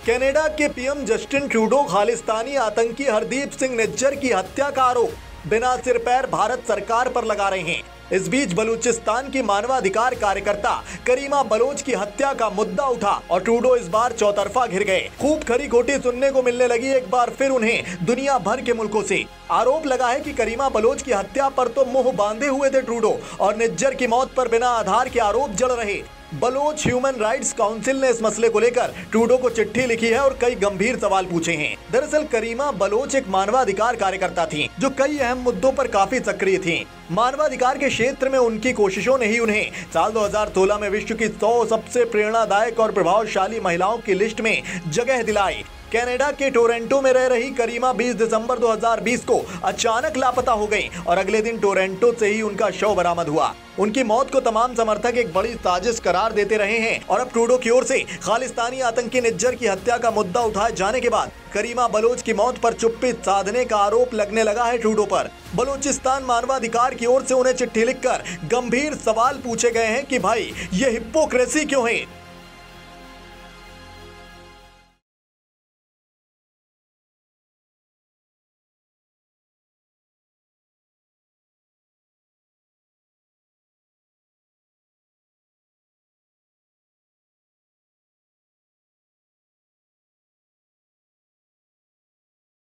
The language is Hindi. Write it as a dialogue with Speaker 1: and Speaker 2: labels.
Speaker 1: कनाडा के पीएम जस्टिन ट्रूडो, खालिस्तानी आतंकी हरदीप सिंह निज्जर की हत्या का आरोप। बिना सिर पैर भारत सरकार पर लगा रहे हैं। इस बीच बलूचिस्तान की मानवाधिकार कार्यकर्ता करीमा बलोच की हत्या का मुद्दा उठा और ट्रूडो इस बार चौतरफा घिर गए। खूब खरी खोटी सुनने को मिलने लगी एक बार फिर उन्हें दुनिया भर के मुल्कों से। आरोप लगा है कि करीमा बलोच की हत्या पर तो मुँह बांधे हुए थे ट्रूडो और निज्जर की मौत पर बिना आधार के आरोप जड़ रहे। बलोच ह्यूमन राइट्स काउंसिल ने इस मसले को लेकर ट्रूडो को चिट्ठी लिखी है और कई गंभीर सवाल पूछे हैं। दरअसल करीमा बलोच एक मानवाधिकार कार्यकर्ता थी, जो कई अहम मुद्दों पर काफ़ी सक्रिय थी। मानवाधिकार के क्षेत्र में उनकी कोशिशों ने ही उन्हें। साल 2016 में विश्व की 100 सबसे प्रेरणादायक और प्रभावशाली महिलाओं की लिस्ट में जगह दिलाई। कनाडा के टोरंटो में रह रही करीमा 20 दिसंबर 2020 को अचानक लापता हो गई और अगले दिन टोरंटो से ही उनका शव बरामद हुआ। उनकी मौत को तमाम समर्थक एक बड़ी साजिश करार देते रहे हैं और अब ट्रूडो की ओर से खालिस्तानी आतंकी निज्जर की हत्या का मुद्दा उठाए जाने के बाद करीमा बलोच की मौत पर चुप्पी साधने का आरोप लगने लगा है ट्रूडो पर। बलूचिस्तान मानवाधिकार की ओर से उन्हें चिट्ठी लिखकर गंभीर सवाल पूछे गए हैं कि भाई, ये हिपोक्रेसी क्यों है?